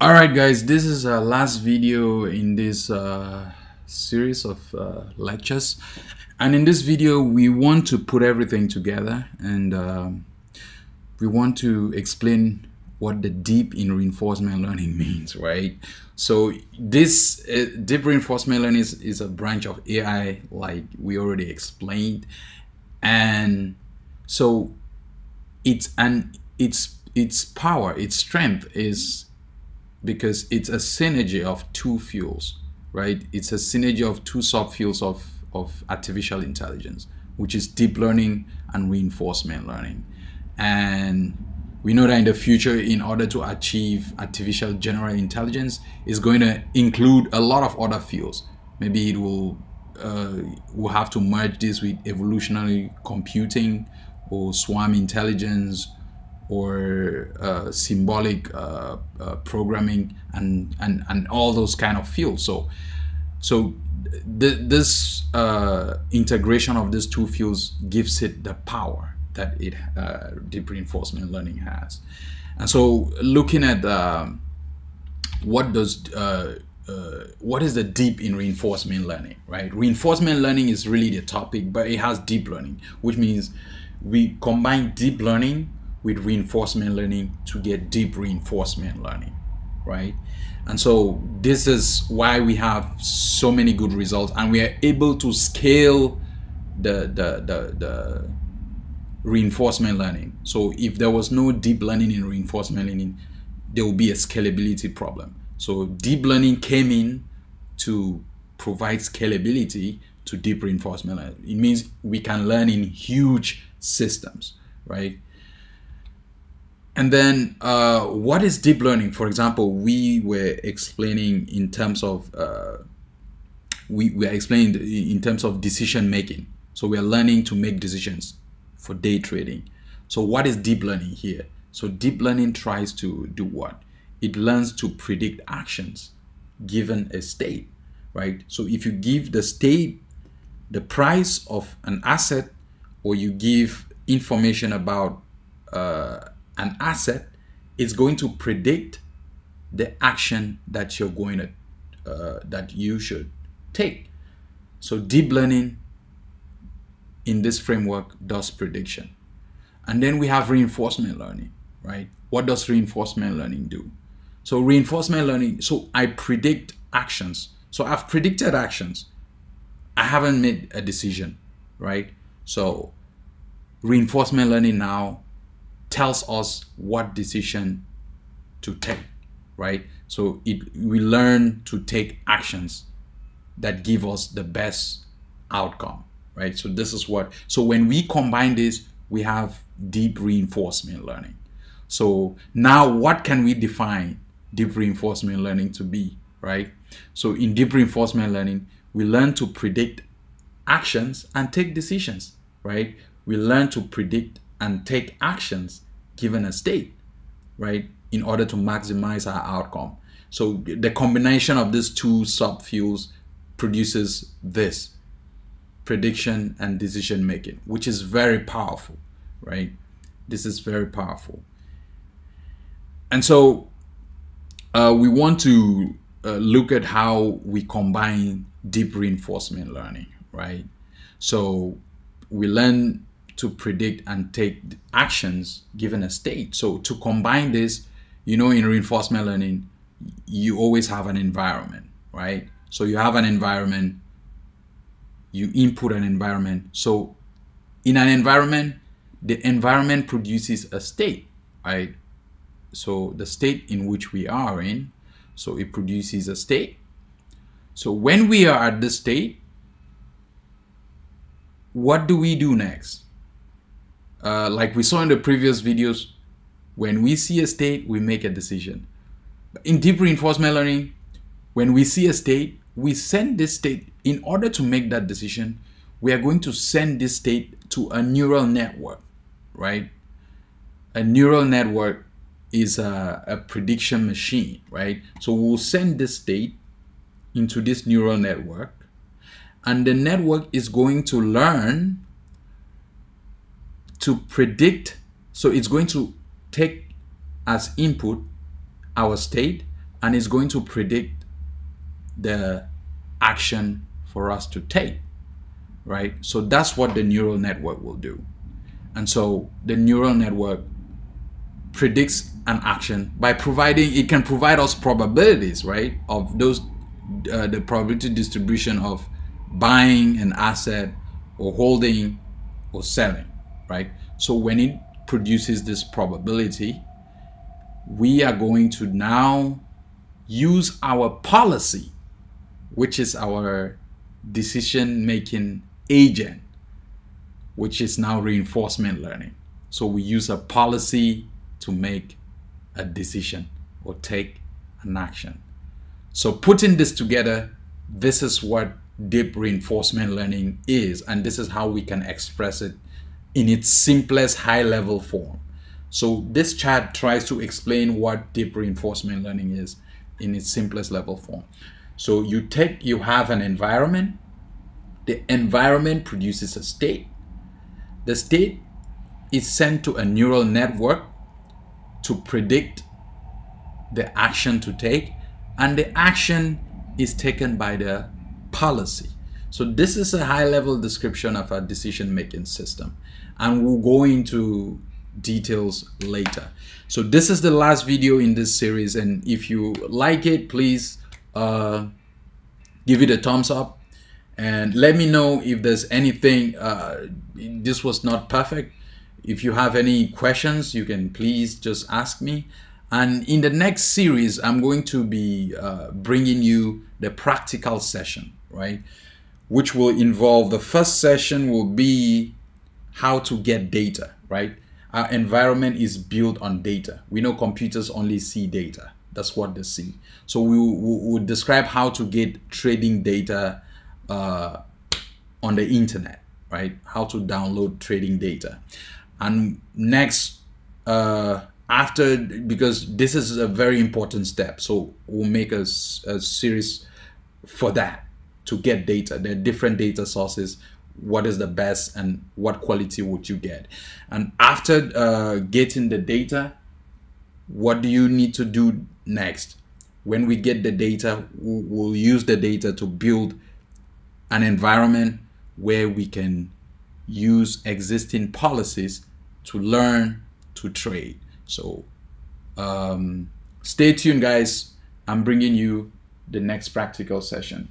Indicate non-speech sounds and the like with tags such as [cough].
all right guys this is our last video in this uh, series of uh, lectures. And in this video we want to put everything together and um, we want to explain what the deep in reinforcement learning [laughs] means right? So this uh, deep reinforcement learning is, is a branch of AI like we already explained. And so it's an its its power its strength is because it's a synergy of two fuels, right? It's a synergy of two subfields of, of artificial intelligence, which is deep learning and reinforcement learning. And we know that in the future, in order to achieve artificial general intelligence, is going to include a lot of other fields. Maybe it will uh, we'll have to merge this with evolutionary computing or swarm intelligence or uh, symbolic uh, uh, programming and, and and all those kind of fields. So so th- this uh, integration of these two fields gives it the power that it uh, deep reinforcement learning has. And so looking at um, what does uh, what is the deep in reinforcement learning, right? Reinforcement learning is really the topic, but it has deep learning, which means we combine deep learning with reinforcement learning to get deep reinforcement learning, right? And so this is why we have so many good results and we are able to scale the, the, the, the reinforcement learning. So if there was no deep learning in reinforcement learning, there will be a scalability problem. So deep learning came in to provide scalability to deep reinforcement learning. It means we can learn in huge systems, right? And then, uh, what is deep learning? For example, we were explaining in terms of uh, we we are explaining in terms of decision making. So we are learning to make decisions for day trading. So what is deep learning here? So deep learning tries to do what? It learns to predict actions given a state, right? So if you give the state the price of an asset, or you give information about uh, an asset is going to predict the action that you're going to uh, that you should take. So deep learning in this framework does prediction. And then we have reinforcement learning right? What does reinforcement learning do? So reinforcement learning so i predict actions. So i've predicted actions. I haven't made a decision right? So reinforcement learning now tells us what decision to take, right? So it we learn to take actions that give us the best outcome, right? So this is what so when we combine this, we have deep reinforcement learning. So now what can we define deep reinforcement learning to be, right? So in deep reinforcement learning, we learn to predict actions and take decisions, right? We learn to predict and take actions given a state, right, in order to maximize our outcome. So the combination of these two subfields produces this prediction and decision making, which is very powerful, right? This is very powerful. And so uh, we want to uh, look at how we combine deep reinforcement learning, right? So we learn to predict and take actions given a state. So to combine this, you know, in reinforcement learning, you always have an environment, right? So you have an environment, you input an environment. So in an environment, the environment produces a state, right? So the state in which we are in, so it produces a state. So when we are at this state, what do we do next? Uh, like we saw in the previous videos, when we see a state, we make a decision. In deep reinforcement learning, when we see a state, we send this state in order to make that decision. We are going to send this state to a neural network, right? A neural network is a, a prediction machine, right? So we'll send this state into this neural network, and the network is going to learn to predict. So it's going to take as input our state and it's going to predict the action for us to take, right? So that's what the neural network will do. And so the neural network predicts an action by providing, it can provide us probabilities, right? Of those, uh, the probability distribution of buying an asset or holding or selling, right? So when it produces this probability, we are going to now use our policy, which is our decision making agent, which is now reinforcement learning. So we use a policy to make a decision or take an action. So putting this together, this is what deep reinforcement learning is, and this is how we can express it in its simplest high level form. So this chart tries to explain what deep reinforcement learning is in its simplest level form. So you take, you have an environment. The environment produces a state. The state is sent to a neural network to predict the action to take, and the action is taken by the policy. So this is a high level description of a decision making system and we'll go into details later. So this is the last video in this series and if you like it, please uh, give it a thumbs up and let me know if there's anything, uh, this was not perfect. If you have any questions, you can please just ask me. And in the next series, I'm going to be uh, bringing you the practical session, right? Which will involve the first session will be how to get data, right? Our environment is built on data. We know computers only see data. That's what they see. So we will describe how to get trading data uh, on the internet, right? How to download trading data. And next, uh, after, because this is a very important step. So we'll make a, a series for that to get data. There are different data sources. What is the best and what quality would you get? And after uh, getting the data what do you need to do next? When we get the data we'll use the data to build an environment where we can use existing policies to learn to trade. So um, stay tuned guys. I'm bringing you the next practical session